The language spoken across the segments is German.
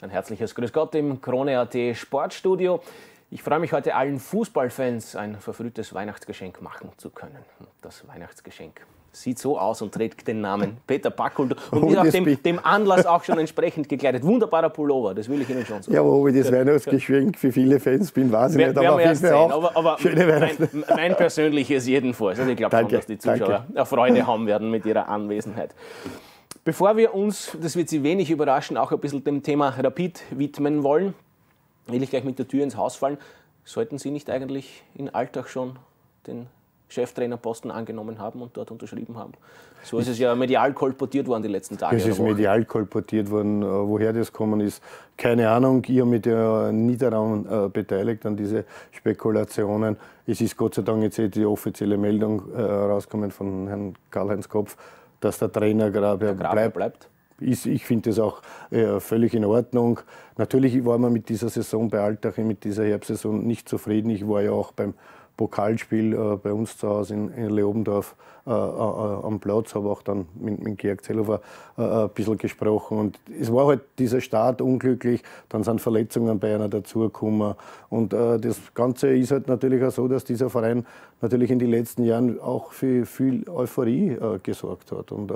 Ein herzliches Grüß Gott im Krone.at Sportstudio. Ich freue mich heute allen Fußballfans ein verfrühtes Weihnachtsgeschenk machen zu können. Das Weihnachtsgeschenk sieht so aus und trägt den Namen Peter Backhult und oh, ist auch dem, dem, Anlass auch schon entsprechend gekleidet. Wunderbarer Pullover, das will ich Ihnen schon sagen. Ja, wo ich das Weihnachtsgeschenk für viele Fans bin, weiß ich nicht, aber Fall auch aber, aber schöne Weihnachten. Mein, mein persönliches jedenfalls. Also ich glaube schon, dass die Zuschauer danke. Freude haben werden mit ihrer Anwesenheit. Bevor wir uns, das wird Sie wenig überraschen, auch ein bisschen dem Thema Rapid widmen wollen, will ich gleich mit der Tür ins Haus fallen. Sollten Sie nicht eigentlich in Alltag schon den Cheftrainerposten angenommen haben und dort unterschrieben haben. So ist es ja medial kolportiert worden die letzten Tage. Es ist medial kolportiert worden. Äh, woher das gekommen ist, keine Ahnung. Ich habe mich ja nie daran äh, beteiligt, an diese Spekulationen. Es ist Gott sei Dank jetzt eh die offizielle Meldung äh, rausgekommen von Herrn Karl-Heinz Kopf, dass der Trainer Graber bleibt. bleibt. Ist, ich finde das auch äh, völlig in Ordnung. Natürlich war man mit dieser Saison bei Alltag, mit dieser Herbstsaison nicht zufrieden. Ich war ja auch beim Pokalspiel äh, bei uns zu Hause in, in Leobendorf äh, äh, am Platz, habe auch dann mit, mit Georg Zellhofer äh, ein bisschen gesprochen. Und es war halt dieser Start unglücklich, dann sind Verletzungen bei einer dazugekommen. Und äh, das Ganze ist halt natürlich auch so, dass dieser Verein natürlich in den letzten Jahren auch für viel Euphorie äh, gesorgt hat. Und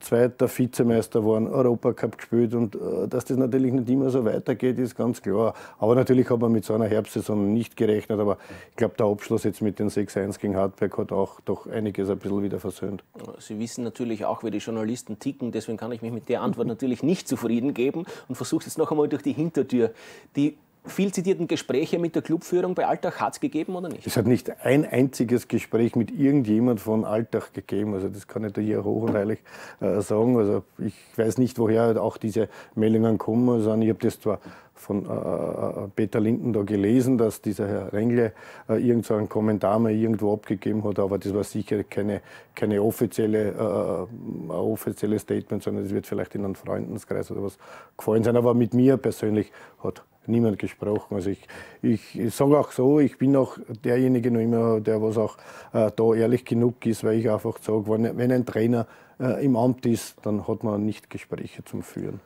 zweiter Vizemeister waren, Europacup gespielt und äh, dass das natürlich nicht immer so weitergeht, ist ganz klar. Aber natürlich hat man mit so einer Herbstsaison nicht gerechnet, aber ich glaube, der Abschluss jetzt mit den 6-1 gegen Hartberg hat auch doch einiges ein bisschen wieder versöhnt. Sie wissen natürlich auch, wie die Journalisten ticken, deswegen kann ich mich mit der Antwort natürlich nicht zufrieden geben und versuche jetzt noch einmal durch die Hintertür. Die viel zitierten Gespräche mit der Clubführung bei Alltag hat es gegeben oder nicht? Es hat nicht ein einziges Gespräch mit irgendjemand von Alltag gegeben. Also das kann ich da hier hoch und heilig äh, sagen. Also ich weiß nicht, woher auch diese Meldungen kommen. Also ich habe das zwar von äh, äh, Peter Linden da gelesen, dass dieser Herr Rengle äh, irgend so einen Kommentar mal irgendwo abgegeben hat, aber das war sicher keine, keine offizielle, äh, offizielle Statement, sondern es wird vielleicht in einem Freundeskreis oder was gefallen sein. Aber mit mir persönlich hat niemand gesprochen. Also ich, ich, sage auch so, ich bin auch derjenige noch immer, der was auch äh, da ehrlich genug ist, weil ich einfach sage, wenn, wenn ein Trainer äh, im Amt ist, dann hat man nicht Gespräche zum Führen.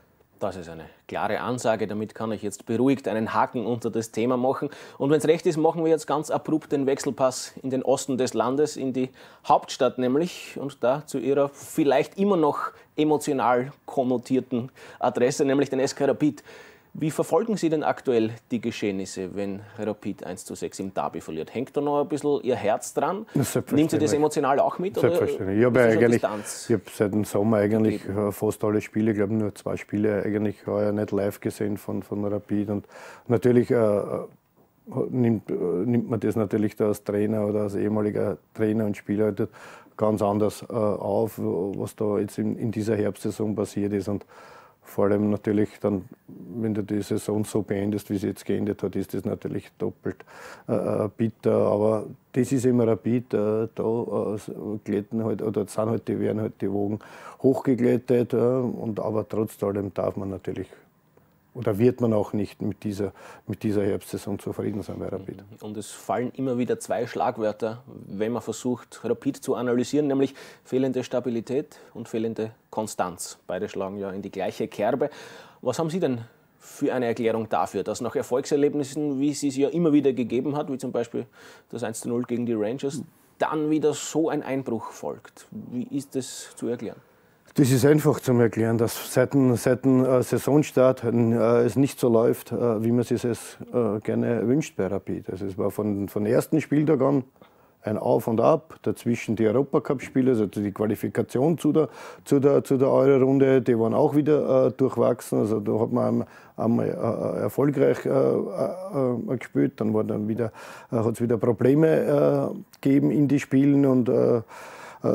Das ist eine klare Ansage. Damit kann ich jetzt beruhigt einen Haken unter das Thema machen. Und wenn es recht ist, machen wir jetzt ganz abrupt den Wechselpass in den Osten des Landes, in die Hauptstadt nämlich. Und da zu ihrer vielleicht immer noch emotional konnotierten Adresse, nämlich den SK Rapid. Wie verfolgen Sie denn aktuell die Geschehnisse, wenn Rapid 1 zu 6 im Derby verliert? Hängt da noch ein bisschen Ihr Herz dran? Nimmt Sie das emotional auch mit? Selbstverständlich. ich habe, eigentlich, ich habe seit dem Sommer eigentlich gegeben? fast alle Spiele, ich glaube nur zwei Spiele eigentlich heuer nicht live gesehen von, von Rapid. Und natürlich äh, nimmt, äh, nimmt man das natürlich da als Trainer oder als ehemaliger Trainer und Spieler ganz anders äh, auf, was da jetzt in, in dieser Herbstsaison passiert ist. Und vor allem natürlich dann, wenn du die Saison so beendest, wie sie jetzt geendet hat, ist das natürlich doppelt äh, äh bitter. Aber das ist immer Rapid. Äh, da äh, glätten halt, oder sind halt die, werden halt die Wogen hochgeglättet. Äh, und, aber trotz allem darf man natürlich oder wird man auch nicht mit dieser, mit dieser Herbstsaison zufrieden sein bei Rapid. Und es fallen immer wieder zwei Schlagwörter, wenn man versucht, Rapid zu analysieren, nämlich fehlende Stabilität und fehlende Konstanz. Beide schlagen ja in die gleiche Kerbe. Was haben Sie denn für eine Erklärung dafür, dass nach Erfolgserlebnissen, wie sie es ja immer wieder gegeben hat, wie zum Beispiel das 1-0 gegen die Rangers, dann wieder so ein Einbruch folgt? Wie ist das zu erklären? Das ist einfach zu erklären, dass seit dem, seit dem äh, Saisonstart äh, es nicht so läuft, äh, wie man sich es gerne wünscht bei Rapid. Also es war von, von ersten Spieltag an ein Auf und Ab, dazwischen die Europacup-Spiele, also die Qualifikation zu der, zu der, zu der Euro-Runde, die waren auch wieder durchwachsen. Also da hat man einmal erfolgreich gespielt, dann dann hat es wieder Probleme gegeben in die Spielen und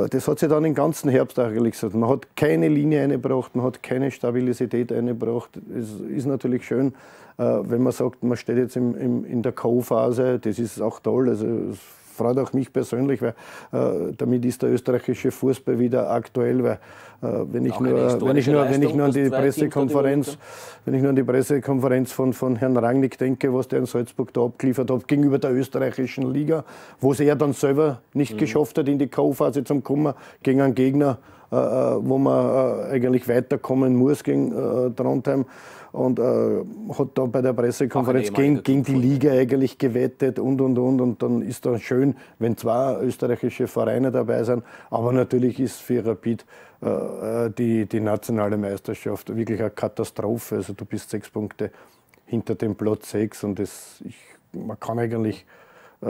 das hat sich dann den ganzen Herbst eigentlich gesagt. Man hat keine Linie eingebracht, man hat keine Stabilität eingebracht. Es ist natürlich schön, äh, wenn man sagt, man steht jetzt in der Co-Phase. Das ist auch toll. Also freut auch mich persönlich, weil äh, damit ist der österreichische Fußball wieder aktuell, weil äh, wenn, ich nur, wenn, ich nur, wenn ich nur an die Pressekonferenz, wenn ich nur an die Pressekonferenz von, von Herrn Rangnick denke, was der in Salzburg da abgeliefert hat gegenüber der österreichischen Liga, wo es er dann selber nicht mhm. geschafft hat, in die K.O.-Phase zu kommen, gegen einen Gegner, wo man eigentlich weiterkommen muss gegen Trondheim. Und äh, hat da bei der Pressekonferenz gegen, gegen die Liga eigentlich gewettet und und und. Und dann ist dann schön, wenn zwei österreichische Vereine dabei sind, aber natürlich ist für Rapid äh, die, die nationale Meisterschaft wirklich eine Katastrophe. Also du bist sechs Punkte hinter dem Platz sechs und das, ich, man kann eigentlich äh,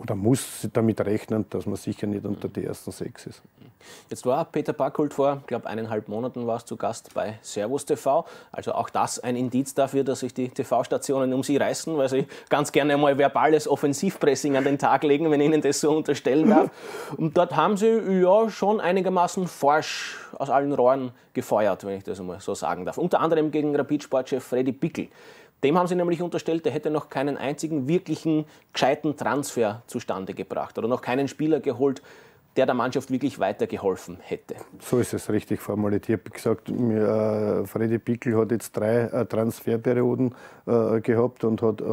oder muss damit rechnen, dass man sicher nicht unter die ersten sechs ist. Jetzt war Peter Backholt vor, ich glaube, eineinhalb Monaten war es zu Gast bei Servus TV. Also auch das ein Indiz dafür, dass sich die TV-Stationen um sie reißen, weil sie ganz gerne einmal verbales Offensivpressing an den Tag legen, wenn ich Ihnen das so unterstellen darf. Und dort haben sie ja schon einigermaßen forsch aus allen Rohren gefeuert, wenn ich das einmal so sagen darf. Unter anderem gegen Rapid-Sportchef Freddy Pickel. Dem haben sie nämlich unterstellt, er hätte noch keinen einzigen wirklichen gescheiten Transfer zustande gebracht oder noch keinen Spieler geholt, der der Mannschaft wirklich weitergeholfen hätte. So ist es richtig formuliert. Ich habe gesagt, äh, Freddy Pickel hat jetzt drei äh, Transferperioden äh, gehabt und hat äh,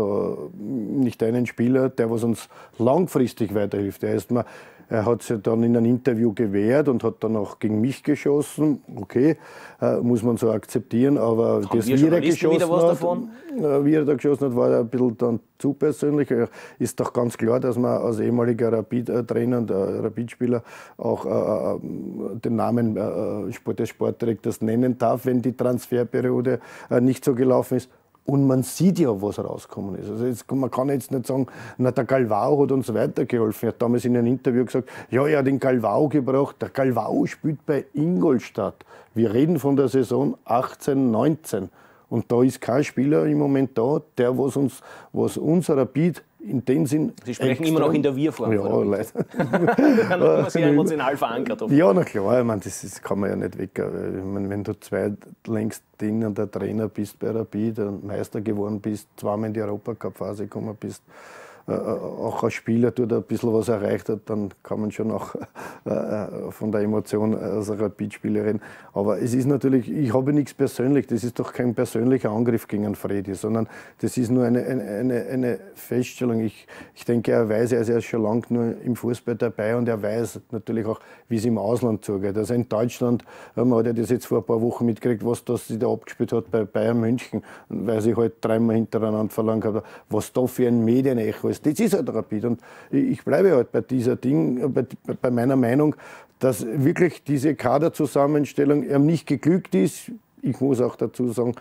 nicht einen Spieler, der was uns langfristig weiterhilft. Er ist mal er hat sich dann in einem Interview gewehrt und hat dann auch gegen mich geschossen. Okay, äh, muss man so akzeptieren. Aber Haben das, wie er geschossen hat, äh, wie er da geschossen hat, war ein bisschen dann zu persönlich. Ist doch ganz klar, dass man als ehemaliger Rapid-Trainer und äh, Rapid-Spieler auch äh, äh, den Namen äh, des Sportdirektors nennen darf, wenn die Transferperiode nicht so gelaufen ist. Und man sieht ja, was rausgekommen ist. Also jetzt, man kann jetzt nicht sagen, na, der Galvao hat uns weitergeholfen. Er hat damals in einem Interview gesagt, ja, er hat den Galvao gebraucht. Der Galvao spielt bei Ingolstadt. Wir reden von der Saison 18, 19. Und da ist kein Spieler im Moment da, der was uns, was unser Rapid in dem Sinn. Sie sprechen immer noch in der Wir-Form. Ja, leider. Dann ist man sehr emotional verankert. Ja, na klar, ich meine, das, das kann man ja nicht weg. Ich meine, wenn du zwei längst Dinge der Trainer bist bei Rapid, Meister geworden bist, zweimal in die Europacup-Phase gekommen bist, äh, auch als Spieler tut ein bisschen was erreicht hat, dann kann man schon auch äh, von der Emotion als Rapid-Spieler reden. Aber es ist natürlich, ich habe nichts persönlich, das ist doch kein persönlicher Angriff gegen Freddy, sondern das ist nur eine, eine, eine Feststellung. Ich, ich denke, er weiß, er ist schon lange nur im Fußball dabei und er weiß natürlich auch, wie es im Ausland zugeht. Also in Deutschland, man hat ja das jetzt vor ein paar Wochen mitgekriegt, was das sich da abgespielt hat bei Bayern München, weil sie halt dreimal hintereinander verlangt haben, was da für ein Medienecho ist ist. Das ist halt Rapid. Und ich bleibe halt bei dieser Ding, bei, bei meiner Meinung, dass wirklich diese Kaderzusammenstellung ihm nicht geglückt ist. Ich muss auch dazu sagen,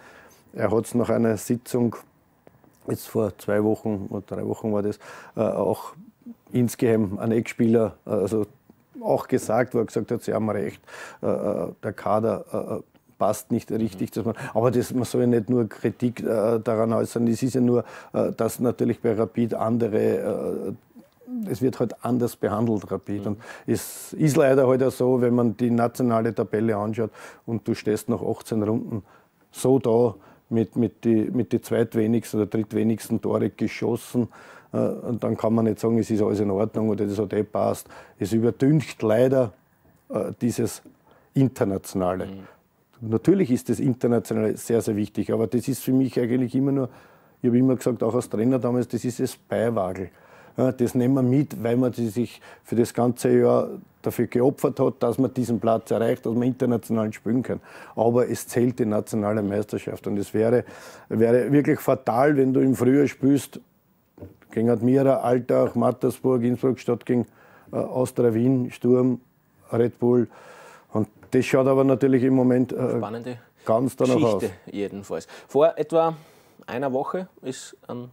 er hat es nach einer Sitzung, jetzt vor zwei Wochen oder drei Wochen war das, äh, auch insgeheim ein Eckspieler, also auch gesagt, wo er gesagt hat, sie haben recht, äh, äh, der Kader passt nicht richtig. Dass man, aber das, man soll ja nicht nur Kritik äh, daran äußern. Es ist ja nur, äh, dass natürlich bei Rapid andere äh, es wird halt anders behandelt, Rapid. Mhm. Und es ist leider halt auch so, wenn man die nationale Tabelle anschaut und du stehst nach 18 Runden so da mit, mit die, mit die zweitwenigsten oder drittwenigsten Tore geschossen, äh, und dann kann man nicht sagen, es ist alles in Ordnung oder das hat eh passt. Es überdünkt leider äh, dieses Internationale. Mhm. Natürlich ist das Internationale sehr, sehr wichtig, aber das ist für mich eigentlich immer nur, ich habe immer gesagt, auch als Trainer damals, das ist das Beiwagel. Das nehmen wir mit, weil man sich für das ganze Jahr dafür geopfert hat, dass man diesen Platz erreicht, dass man international spielen kann. Aber es zählt die nationale Meisterschaft und es wäre, wäre wirklich fatal, wenn du im Frühjahr spielst gegen Admira, Altach, Mattersburg, Innsbruck statt gegen äh, Austria Wien, Sturm, Red Bull. Das schaut aber natürlich im Moment äh, Spannende ganz danach Geschichte aus. jedenfalls. Vor etwa einer Woche ist an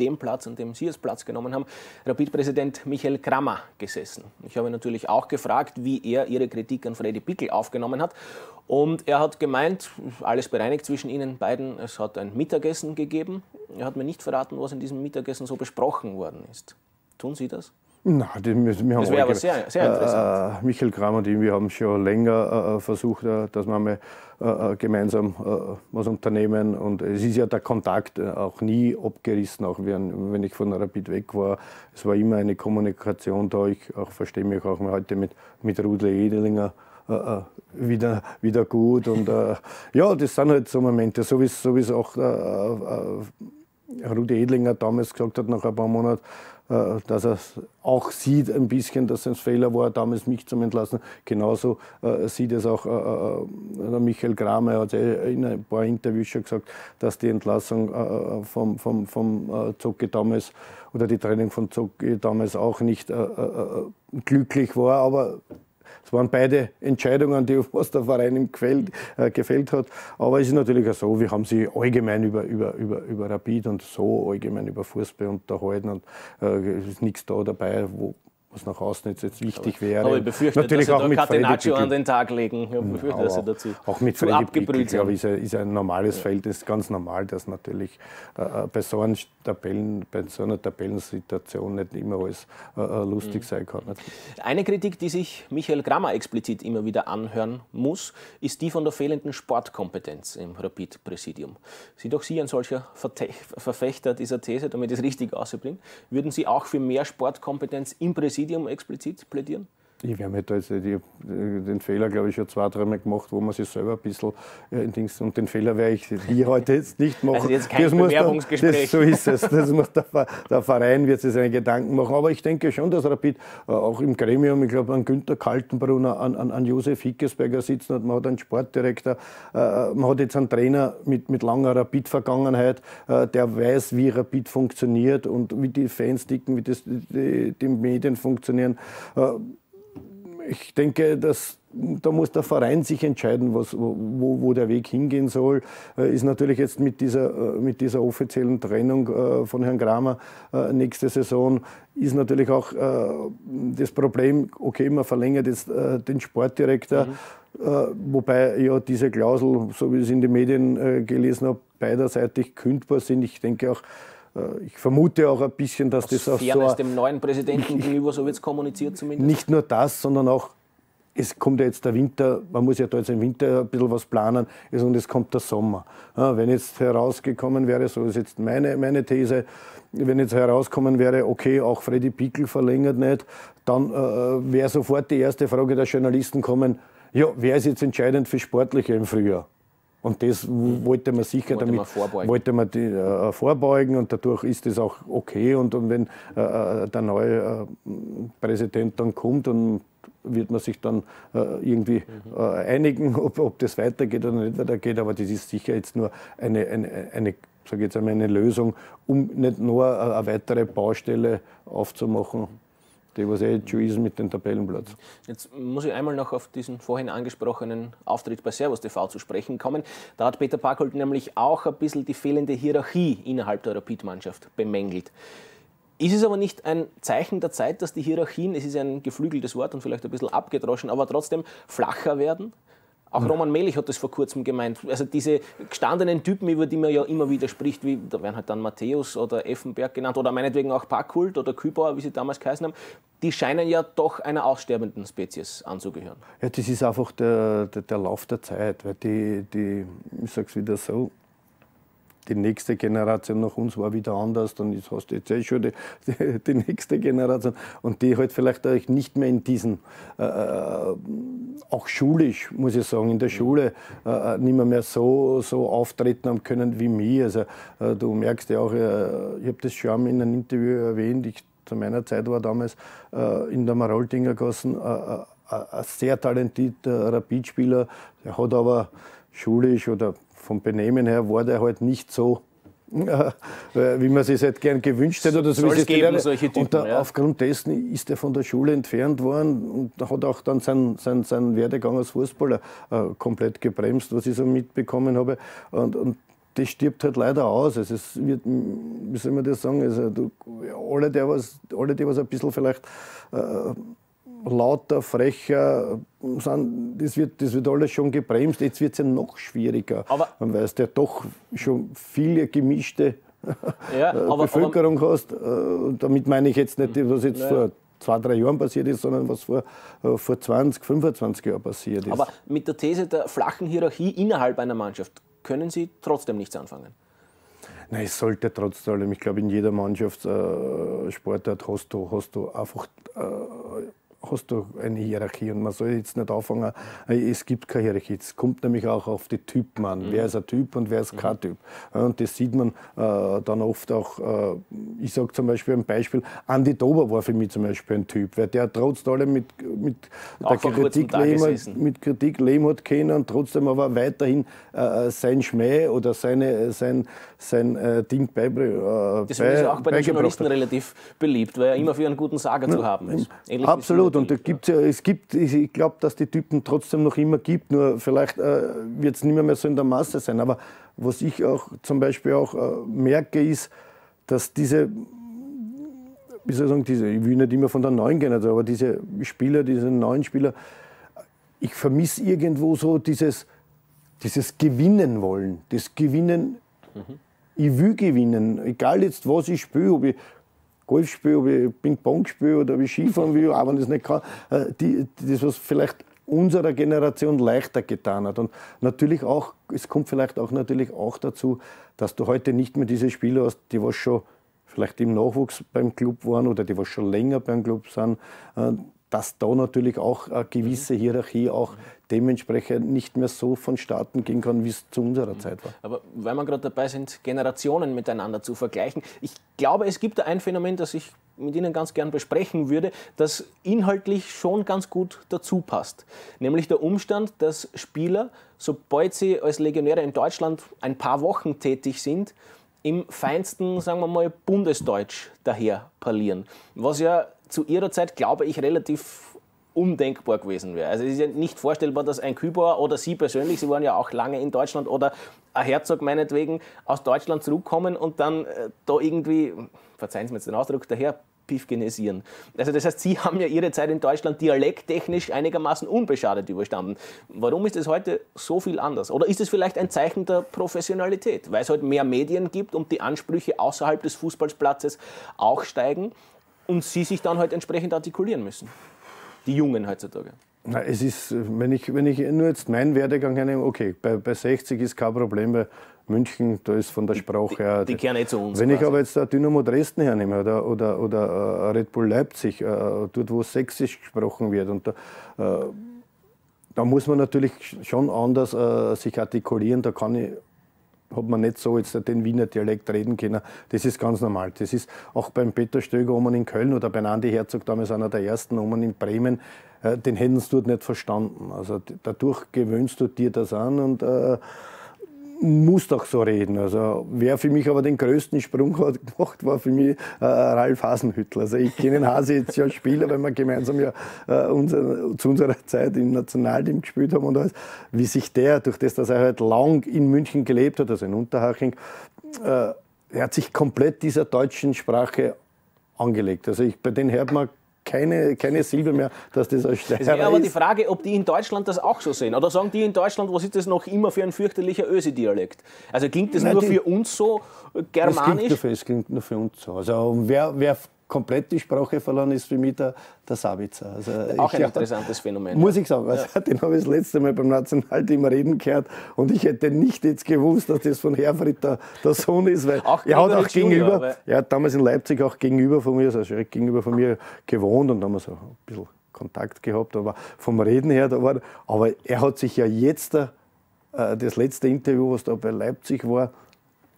dem Platz, an dem Sie es Platz genommen haben, Rapid-Präsident Michael Krammer gesessen. Ich habe natürlich auch gefragt, wie er Ihre Kritik an Freddy Pickel aufgenommen hat. Und er hat gemeint, alles bereinigt zwischen Ihnen beiden. Es hat ein Mittagessen gegeben. Er hat mir nicht verraten, was in diesem Mittagessen so besprochen worden ist. Tun Sie das? Nein, die, wir, wir das wäre aber sehr, sehr interessant. Äh, äh, Michael Kram und ich, wir haben schon länger äh, äh versucht, äh, dass wir mal äh, gemeinsam was unternehmen. Und es ist ja der Kontakt auch nie abgerissen, auch wenn, wenn ich von Rapid weg war. Es war immer eine Kommunikation da. Ich auch, verstehe mich auch heute mit, mit Rudle Edelinger. wieder, wieder gut. Und ja, das sind halt so Momente, so wie es so auch Rudi Edlinger damals gesagt hat, nach ein paar Monaten, dass er auch sieht ein bisschen, dass es ein Fehler war, damals mich zu entlassen. Genauso äh, sieht es auch äh, äh, Michael Kramer, er hat in ein paar Interviews schon gesagt, dass die Entlassung äh, vom, vom, vom äh, Zocke damals oder die Trennung von Zocke damals auch nicht glücklich war. Aber es waren beide Entscheidungen, die was der Verein gefällt, äh, gefällt hat. Aber es ist natürlich auch so, wir haben sie allgemein über, über, über, über Rapid und so allgemein über Fußball unterhalten und äh, es ist nichts da dabei, wo, was nach außen jetzt, jetzt wichtig aber, wäre. Aber ich befürchte, Natürlich dass auch mit Catenaccio an den Tag legen. Ich befürchte, dass Sie dazu auch mit Freddy abgebrüht sind. Ist, ein, ist ein normales ja. Feld, ist ganz normal, dass natürlich äh, äh, bei, so Tabellen, bei so einer Tabellensituation nicht immer alles äh, äh lustig mhm. sein kann. Eine Kritik, die sich Michael Grammer explizit immer wieder anhören muss, ist die von der fehlenden Sportkompetenz im Rapid-Präsidium. Sind auch Sie ein solcher Verfechter dieser These, damit ich es richtig ausbringe? Würden Sie auch für mehr Sportkompetenz im Präsidium Präsidium explizit plädieren? Ich habe halt also die, den Fehler, glaube ich, schon zwei, dreimal gemacht, wo man sich selber ein bisschen äh, Dings, und den Fehler werde ich hier heute jetzt nicht machen. Also jetzt kein das Bewerbungsgespräch. Der, das, so ist es. Das muss der, der, Verein wird sich seine Gedanken machen. Aber ich denke schon, dass Rapid äh, auch im Gremium, ich glaube, an Günter Kaltenbrunner, an, an, an Josef Hickesberger sitzen hat. Man hat einen Sportdirektor, äh, man hat jetzt einen Trainer mit, mit langer Rapid-Vergangenheit, äh, der weiß, wie Rapid funktioniert und wie die Fans ticken, wie das, die, die Medien funktionieren. Ich denke, dass da muss der Verein sich entscheiden, was, wo, wo der Weg hingehen soll. Äh, ist natürlich jetzt mit dieser, äh, mit dieser offiziellen Trennung äh, von Herrn Kramer nächste Saison, ist natürlich auch das Problem, okay, man verlängert jetzt den Sportdirektor, mhm. wobei ja diese Klausel, so wie ich es in den Medien gelesen habe, beiderseitig kündbar sind. Ich denke auch, ich vermute auch ein bisschen, dass Aus das auch so. dem neuen Präsidenten gegenüber, so wird es kommuniziert zumindest. Nicht nur das, sondern auch, es kommt ja jetzt der Winter, man muss ja da jetzt im Winter ein bisschen was planen, und es kommt der Sommer. wenn jetzt herausgekommen wäre, so ist jetzt meine, meine These, wenn jetzt herauskommen wäre, okay, auch Freddy Pickel verlängert nicht, dann äh, wäre sofort die erste Frage der Journalisten kommen, ja, wer ist jetzt entscheidend für Sportliche im Frühjahr? Und das wollte man sicher wollte damit man vorbeugen. wollte man die, äh, vorbeugen und dadurch ist es auch okay. Und, und wenn äh, äh der neue äh, Präsident dann kommt und wird man sich dann äh, irgendwie mhm. äh, einigen, ob, ob das weitergeht oder nicht weitergeht. Aber das ist sicher jetzt nur eine, eine, eine sage jetzt einmal eine Lösung, um nicht nur eine weitere Baustelle aufzumachen die was eh schon ist mit dem Tabellenplatz. Jetzt muss ich einmal noch auf diesen vorhin angesprochenen Auftritt bei Servus TV zu sprechen kommen. Da hat Peter Parkholt nämlich auch ein bisschen die fehlende Hierarchie innerhalb der Rapid-Mannschaft bemängelt. Ist es aber nicht ein Zeichen der Zeit, dass die Hierarchien, es ist ein geflügeltes Wort und vielleicht ein bisschen abgedroschen, aber trotzdem flacher werden? Auch. Roman Melich hat das vor kurzem gemeint. Also diese gestandenen Typen, über die man ja immer wieder spricht, wie, da werden halt dann Matthäus oder Effenberg genannt oder meinetwegen auch Parkkult oder Kübauer, wie sie damals geheißen haben, die scheinen ja doch einer aussterbenden Spezies anzugehören. Ja, das ist einfach der, der, der Lauf der Zeit, weil die, die ich sage es wieder so, die nächste Generation nach uns war wieder anders, dann ist, hast du jetzt eh schon die, die, die, nächste Generation und die halt vielleicht auch nicht mehr in diesen, äh, äh, auch schulisch, muss ich sagen, in der Schule äh, äh, nicht mehr, mehr so, so auftreten haben können wie mir. Also äh, du merkst ja auch, äh, ich habe das schon in einem Interview erwähnt, ich, zu meiner Zeit war damals in der Maroltinger Gassen ein sehr talentierter Rapidspieler, der hat aber schulisch oder vom Benehmen her war der halt nicht so, äh, wie man sich halt gern gewünscht hätte. Oder so es geben, solche Typen, und da, ja. aufgrund dessen ist er von der Schule entfernt worden und hat auch dann seinen sein, sein Werdegang als Fußballer äh, komplett gebremst, was ich so mitbekommen habe. Und, und das stirbt halt leider aus. Also es wird, wie soll man das sagen, also du, alle, die was, alle, die was ein bisschen vielleicht äh, lauter, frecher sind, das wird, das wird alles schon gebremst. Jetzt wird es ja noch schwieriger, aber weil du ja doch schon viele gemischte ja, aber, Bevölkerung aber, hast. Äh, damit meine ich jetzt nicht, was jetzt ja. vor zwei, drei Jahren passiert ist, sondern was vor, äh, vor 20, 25 Jahren passiert ist. Aber mit der These der flachen Hierarchie innerhalb einer Mannschaft können Sie trotzdem nichts anfangen? Nein, es sollte trotzdem, ich glaube, in jeder Mannschaftssportart äh, hast, du, hast du einfach äh, hast du eine Hierarchie und man soll jetzt nicht anfangen, äh, es gibt keine Hierarchie. Es kommt nämlich auch auf die Typen an. Mhm. Wer ist ein Typ und wer ist kein mhm. Typ. Und das sieht man äh, dann oft auch, äh, ich sage zum Beispiel ein Beispiel, Andi Dober war für mich zum Beispiel ein Typ, weil der trotz allem mit, mit der Kritik leben, mit Kritik leben hat können und trotzdem aber weiterhin äh, sein Schmäh oder seine, sein, sein äh, Ding beibringen. Äh, Deswegen ist er auch bei den Journalisten relativ beliebt, weil er immer für einen guten Sager zu haben ist. Ähnlich Absolut, und da gibt's ja, es gibt, ich glaube, dass die Typen trotzdem noch immer gibt, nur vielleicht äh, wird es nicht mehr, so in der Masse sein. Aber was ich auch zum Beispiel auch äh, merke, ist, dass diese wie soll ich sagen, diese, ich will nicht immer von der neuen gehen, aber diese Spieler, diese neuen Spieler, ich vermisse irgendwo so dieses, dieses Gewinnen wollen, das Gewinnen. Mhm. Ich will gewinnen, egal jetzt was ich spiele, ob ich Golf spiele, ob ich Ping-Pong spiele oder ob ich Skifahren will, auch wenn ich es nicht kann. Äh, die, das, was vielleicht unserer Generation leichter getan hat. Und natürlich auch, es kommt vielleicht auch natürlich auch dazu, dass du heute nicht mehr diese Spieler hast, die was schon vielleicht im Nachwuchs beim Club waren oder die was schon länger beim Club sind, äh, dass da natürlich auch eine gewisse. Hierarchie auch dementsprechend nicht mehr so vonstatten gehen kann, wie es zu unserer mhm. Zeit war. Aber weil wir gerade dabei sind, Generationen miteinander zu vergleichen, ich glaube, es gibt da ein Phänomen, das ich mit Ihnen ganz gern besprechen würde, das inhaltlich schon ganz gut dazu passt. Nämlich der Umstand, dass Spieler, sobald sie als Legionäre in Deutschland ein paar Wochen tätig sind, im feinsten, sagen wir mal, Bundesdeutsch daher parlieren. Was ja zu ihrer Zeit, glaube ich, relativ undenkbar gewesen wäre. Also es ist ja nicht vorstellbar, dass ein Kübauer oder Sie persönlich, Sie waren ja auch lange in Deutschland oder ein Herzog meinetwegen aus Deutschland zurückkommen und dann äh, da irgendwie, verzeihen Sie mir jetzt den Ausdruck, daher piefgenesieren. Also das heißt, Sie haben ja Ihre Zeit in Deutschland dialekttechnisch einigermaßen unbeschadet überstanden. Warum ist es heute so viel anders? Oder ist es vielleicht ein Zeichen der Professionalität, weil es heute halt mehr Medien gibt und die Ansprüche außerhalb des Fußballplatzes auch steigen? und sie sich dann halt entsprechend artikulieren müssen. Die Jungen heutzutage. Na, es ist, wenn ich, wenn ich nur jetzt meinen Werdegang hernehme, okay, bei, bei 60 ist kein Problem, weil München, da ist von der Sprache her. Die, die kehren nicht zu uns. Wenn quasi. ich aber jetzt Dynamo Dresden hernehme oder, oder, oder Red Bull Leipzig, äh, dort wo Sächsisch gesprochen wird, und da, äh, da muss man natürlich schon anders äh, sich artikulieren. Da kann ich hat man nicht so jetzt den Wiener Dialekt reden können. Das ist ganz normal. Das ist auch beim Peter Stöger Omen in Köln oder beim Andi Herzog, damals einer der ersten Omen in Bremen, äh, den hätten sie dort nicht verstanden. Also dadurch gewöhnst du dir das an und äh, muss doch so reden. Also wer für mich aber den größten Sprung hat gemacht, war für mich äh, Ralf Hasenhüttl. Also ich kenne Hase jetzt ja Spieler, weil wir gemeinsam ja äh, unser, zu unserer Zeit im Nationalteam gespielt haben und alles. Wie sich der, durch das, dass er halt lang in München gelebt hat, also in Unterhaching, äh, er hat sich komplett dieser deutschen Sprache angelegt. Also ich, bei den hört man keine, keine Silbe mehr, dass das ein Steirer ist. Wäre aber die Frage, ob die in Deutschland das auch so sehen. Oder sagen die in Deutschland, was ist das noch immer für ein fürchterlicher Ösi-Dialekt? Also klingt das Nein, nur die, für uns so germanisch? Es klingt, nur für, es klingt nur für uns so. Also wer, wer komplett die Sprache verloren ist für mich der, der Sabitzer. Also Auch ein interessantes Phänomen. Muss ich sagen. Also ja. Den habe ich das letzte Mal beim Nationalteam reden gehört und ich hätte nicht jetzt gewusst, dass das von Herfried der, der Sohn ist, weil auch er hat auch gegenüber, Junior, er hat damals in Leipzig auch gegenüber von mir, also gegenüber von mir gewohnt und haben wir so ein bisschen Kontakt gehabt, aber vom Reden her, da war, aber er hat sich ja jetzt, äh, das letzte Interview, was da bei Leipzig war,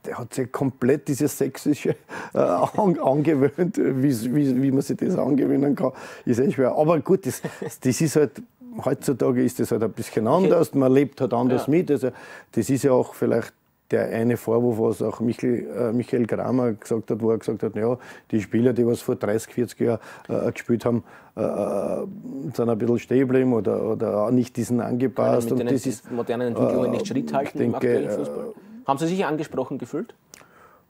der hat sich komplett dieses Sächsische äh, angewöhnt, wie, wie, wie man sich das angewöhnen kann, ist eh schwer. Aber gut, das, das ist halt, heutzutage ist das halt ein bisschen anders, man lebt halt anders ja. mit. Also, das ist ja auch vielleicht der eine Vorwurf, was auch Michael, äh, Michael Kramer gesagt hat, wo er gesagt hat, ja, die Spieler, die was vor 30, 40 Jahren äh, gespielt haben, äh, äh, sind ein bisschen stehen geblieben oder, oder nicht diesen angepasst. Können mit und das ist, modernen Entwicklungen nicht Schritt halten denke, im aktuellen Fußball? Haben Sie sich angesprochen gefühlt?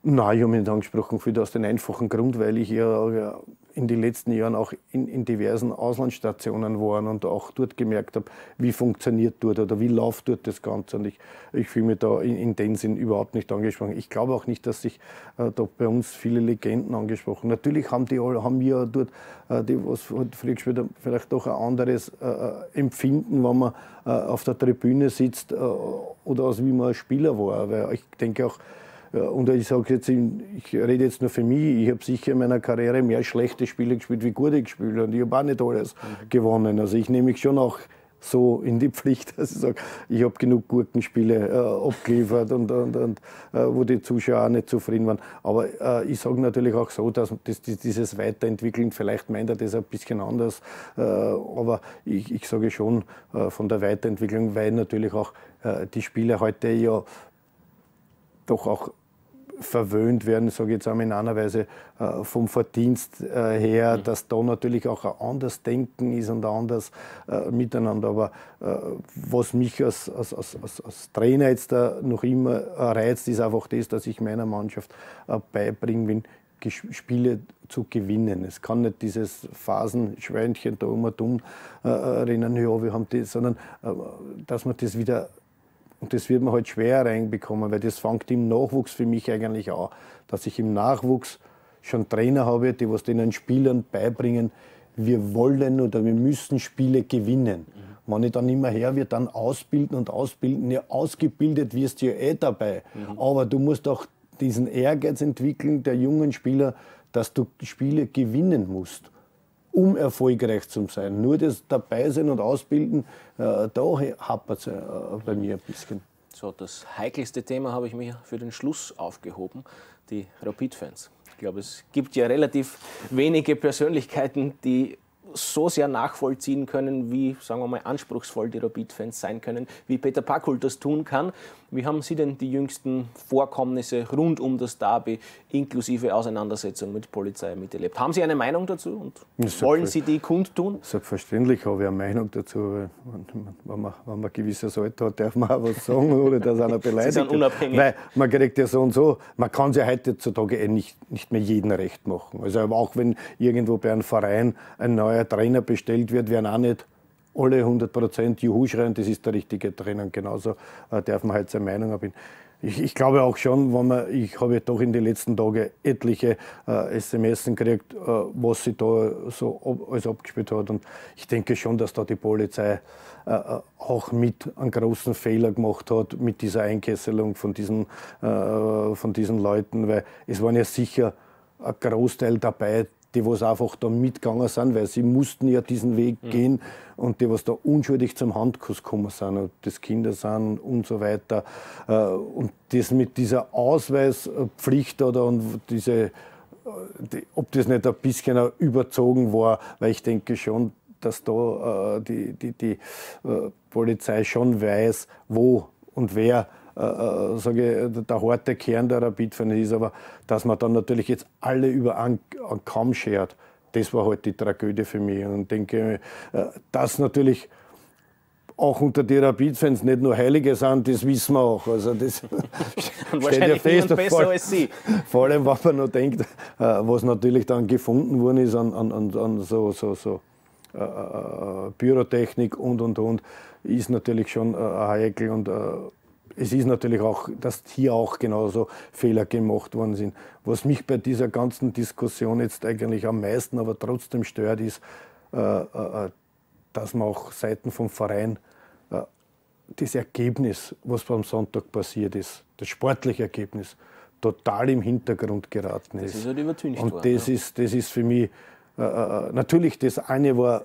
Nein, ich habe mich nicht angesprochen gefühlt aus dem einfachen Grund, weil ich ja in den letzten Jahren auch in, in, diversen Auslandsstationen war und auch dort gemerkt habe, wie funktioniert dort oder wie läuft dort das Ganze. Und ich, ich fühle mich da in, in dem Sinn überhaupt nicht angesprochen. Ich glaube auch nicht, dass sich äh, da bei uns viele Legenden angesprochen Natürlich haben, die, haben wir dort, äh, die was früher gespielt haben, vielleicht doch ein anderes äh, äh Empfinden, wenn man äh, auf der Tribüne sitzt äh, oder als wie man Spieler war. Weil ich denke auch, und ich sage jetzt, ich rede jetzt nur für mich, ich habe sicher in meiner Karriere mehr schlechte Spiele gespielt wie gute gespielt und ich habe auch nicht alles mhm. gewonnen. Also ich nehme mich schon auch so in die Pflicht, dass ich sage, ich habe genug Gurkenspiele äh, abgeliefert und, und, und äh, wo die Zuschauer auch nicht zufrieden waren. Aber äh, ich sage natürlich auch so, dass das, dieses Weiterentwickeln, vielleicht meint er das ein bisschen anders, äh, aber ich, ich sage schon äh, von der Weiterentwicklung, weil natürlich auch äh, die Spiele heute ja doch auch verwöhnt werden, sage ich jetzt einmal in einer Weise, äh, vom Verdienst äh, her, mhm. dass da natürlich auch ein anderes Denken ist und ein anderes äh, Miteinander. Aber was mich als, als, als, als, Trainer jetzt noch immer reizt, ist einfach das, dass ich meiner Mannschaft beibringen will, Spiele zu gewinnen. Es kann nicht dieses Phasenschweinchen da um und um äh, rennen, ja, wir haben das, sondern äh, dass man das wieder und das wird man halt schwer reinbekommen, weil das fängt im Nachwuchs für mich eigentlich an, dass ich im Nachwuchs schon Trainer habe, die was den Spielern beibringen, wir wollen oder wir müssen Spiele gewinnen. Mhm. Wenn ich dann immer her wird, dann ausbilden und ausbilden, ja, ausgebildet wirst du ja eh dabei. Mhm. Aber du musst auch diesen Ehrgeiz entwickeln der jungen Spieler, dass du Spiele gewinnen musst um erfolgreich zu sein. Nur das dabei sein und ausbilden, äh, da hapert es äh, bei mir ein bisschen. So, das heikelste Thema habe ich mir für den Schluss aufgehoben, die Rapid-Fans. Ich glaube, es gibt ja relativ wenige Persönlichkeiten, die so sehr nachvollziehen können, wie, sagen wir mal, anspruchsvoll die Rapid-Fans sein können, wie Peter Packhult das tun kann. Wie haben Sie denn die jüngsten Vorkommnisse rund um das Derby inklusive Auseinandersetzung mit Polizei miterlebt? Haben Sie eine Meinung dazu und wollen Sie die kundtun? Selbstverständlich habe ich eine Meinung dazu. Wenn man, wenn man ein gewisses Alter hat, darf man auch was sagen, ohne dass einer beleidigt Sie sind unabhängig. Weil man kriegt ja so und so, man kann es ja heutzutage eh nicht, nicht mehr jeden recht machen. Also auch wenn irgendwo bei einem Verein ein neuer Trainer bestellt wird, werden auch nicht alle 100 Prozent Juhu schreien, das ist der richtige Trainer. Und genauso äh, darf man halt seine Meinung haben. Ich, ich, glaube auch schon, wenn man, ich habe doch in den letzten Tagen etliche äh, SMS gekriegt, äh, was sie da so ab, alles abgespielt hat. Und ich denke schon, dass da die Polizei äh, äh auch mit einen großen Fehler gemacht hat mit dieser Einkesselung von diesen, äh, von diesen Leuten, weil es waren ja sicher ein Großteil dabei, die was einfach da mitgegangen sind, weil sie mussten ja diesen Weg mhm. gehen und die was da unschuldig zum Handkuss gekommen sind, und das Kinder sind und so weiter. Äh, und das mit dieser Ausweispflicht oder und diese, äh, ob das nicht ein bisschen überzogen war, weil ich denke schon, dass da äh, die, die, die Polizei schon weiß, wo und wer äh, äh, sage der harte Kern der Rapid-Fans ist, aber dass man dann natürlich jetzt alle über einen, einen Kamm schert, das war halt die Tragödie für mich. Und denke, äh, dass natürlich auch unter die Rapid-Fans nicht nur Heilige sind, das wissen wir auch. Also das steht ja fest. Besser vor, als Sie. vor allem, wenn man noch denkt, äh, was natürlich dann gefunden worden ist an, an, an so, so, so äh, Pyrotechnik und und und, ist natürlich schon äh, heikel. Und es ist natürlich auch, dass hier auch genauso Fehler gemacht worden sind. Was mich bei dieser ganzen Diskussion jetzt eigentlich am meisten aber trotzdem stört, ist, äh, äh, dass man auch Seiten vom Verein äh, das Ergebnis, was beim Sonntag passiert ist, das sportliche Ergebnis, total im Hintergrund geraten ist. Das ist halt übertüncht Und worden, das, ja. ist, das ist für mich, äh, äh, natürlich das eine war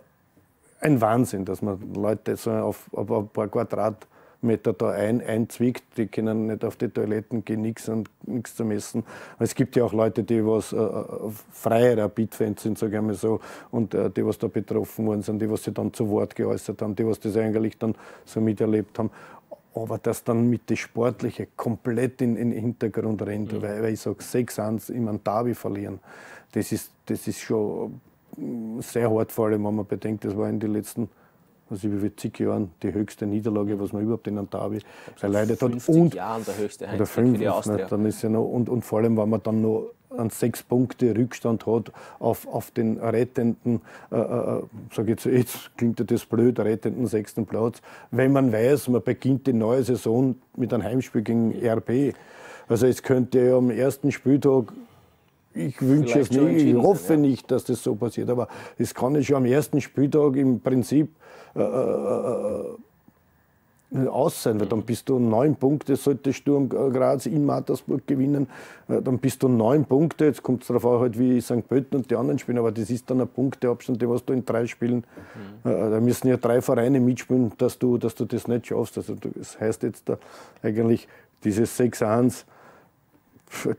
ein Wahnsinn, dass man Leute so auf, auf ein paar Quadrat Meter da ein, einzwickt, die können nicht auf die Toiletten gehen, nichts und nichts zu messen. Es gibt ja auch Leute, die was äh, äh freie Rapid-Fans sind, sage ich mal so, und äh, die was da betroffen worden sind, die was sich dann zu Wort geäußert haben, die was das eigentlich dann so miterlebt haben. Aber dass dann mit dem Sportliche komplett in den Hintergrund rennt, mhm. weil, weil ich sage, 6-1 im Derby verlieren, das ist, das ist schon sehr hart, vor allem wenn man bedenkt, das war in den letzten also über zig Jahren die höchste Niederlage, was man überhaupt in einem Derby erleidet hat. Und Jahren der höchste fünf, für die Austria. Dann ist ja noch, und, und vor allem, wenn man dann noch einen sechs Punkte Rückstand hat auf, auf den rettenden, äh, äh, sage jetzt, jetzt klingt das blöd, rettenden sechsten Platz, wenn man weiß, man beginnt die neue Saison mit einem Heimspiel gegen RB. Also es könnte ja am ersten Spieltag ich wünsche es nicht, ich hoffe ja. nicht, dass das so passiert, aber es kann ja schon am ersten Spieltag im Prinzip äh, äh, aus sein, weil dann bist du neun Punkte, sollte Sturm Graz in Mattersburg gewinnen, äh, dann bist du neun Punkte. Jetzt kommt es darauf an, halt, wie St. Pölten und die anderen spielen, aber das ist dann ein Punkteabstand, den was du in drei Spielen, mhm. da müssen ja drei Vereine mitspielen, dass du, dass du das nicht schaffst. Also das heißt jetzt da eigentlich dieses 6-1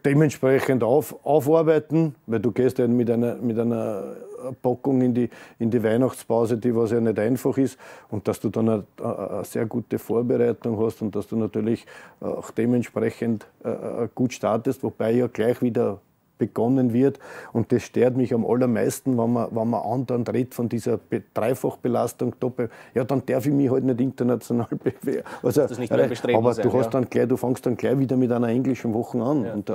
dementsprechend auf, aufarbeiten, weil du gehst ja mit einer, mit einer Packung in die, in die Weihnachtspause, die was ja nicht einfach ist und dass du dann eine, eine sehr gute Vorbereitung hast und dass du natürlich auch dementsprechend äh, gut startest, wobei ja gleich wieder begonnen wird. Und das stört mich am allermeisten, wenn man, wenn man andauernd redet von dieser Be Dreifachbelastung. Doppel. Ja, dann darf ich mich halt nicht international bewähren. Also, das nicht mehr äh, aber sein, du, hast ja. dann gleich, du fängst dann gleich wieder mit einer englischen Woche an. Ja. Und äh,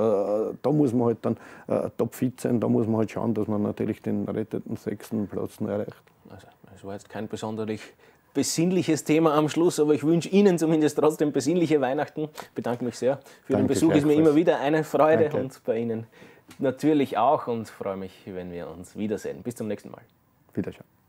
da muss man halt dann äh, topfit sein. Da muss man halt schauen, dass man natürlich den retteten sechsten Platz erreicht. Also, es war jetzt kein besonderlich besinnliches Thema am Schluss, aber ich wünsche Ihnen zumindest trotzdem besinnliche Weihnachten. Ich bedanke mich sehr für Danke den Besuch. Ist mir immer wieder eine Freude Danke. und bei Ihnen natürlich auch und freue mich, wenn wir uns wiedersehen. Bis zum nächsten Mal. Wiederschauen.